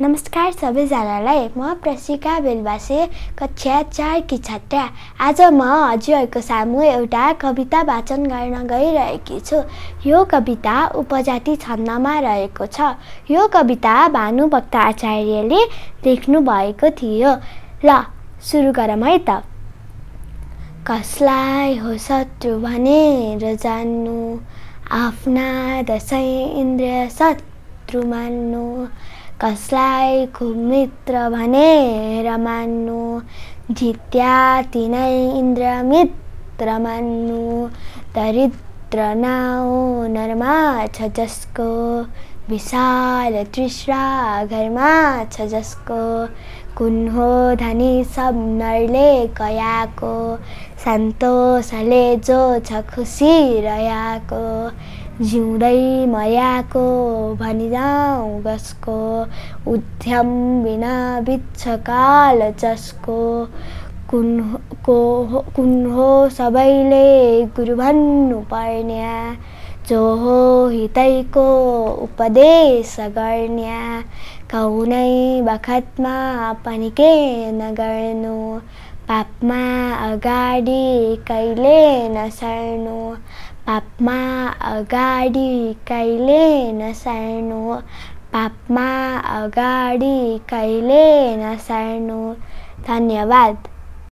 नमस्कार सबैजनालाई। म प्रशिका बेलबासे कक्षा चारकी छात्रा। आज म हजुरहरूको सामु एउटा कविता वाचन गर्न गइरहेकी छु। यो कविता उपजाति छन्दमा रहेको छ। यो कविता भानुभक्त आचार्यले लेख्नु भएको थियो। ल सुरु गरौँ है त। कसलाई हो शत्रु भनेर जान्नु? आफ्ना दसैँ इन्द्रिय शत्रु मान्नु। कसलाई मित्र भनेर मान्नु जित्या तिनै इन्द्र मित्र मान्नु। दरिद्र नरमा छ जसको विशाल तृष्णा घरमा छ जसको कुन हो धनी सब नरले कयाको सन्तोषले जो छ खुसी रयाको जिउँदै मर्याको भनिजाउँ गसको उद्यम बिना बित्छ काल जसको कुन को कुन हो सबैले गुरु भन्नु पर्ने जो हो हितैको उपदेश गर्ने कहुनै बखतमा पनि के नगर्नु। पापमा अगाडि कहिले नसर्नु। पापमा अगाडि कहिले नसार्नु। पापमा अगाडि कहिले नसार्नु। धन्यवाद।